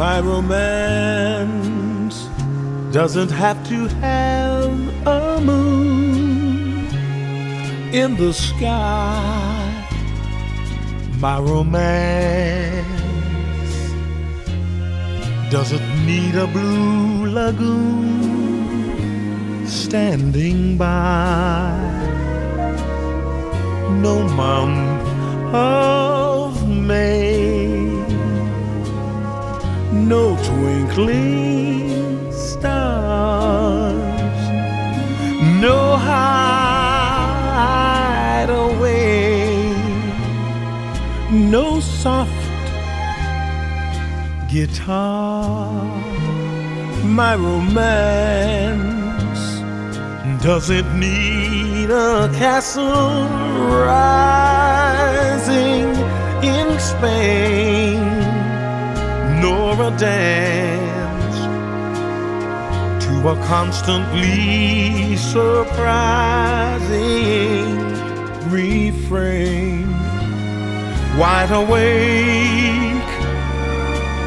My romance doesn't have to have a moon in the sky. My romance doesn't need a blue lagoon standing by. No month of twinkling stars, no hideaway, no soft guitar. My romance. Doesn't need a castle rising in Spain? Nor a dance a constantly surprising refrain. Wide awake,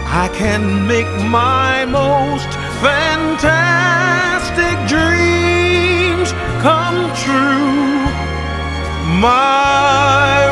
I can make my most fantastic dreams come true. My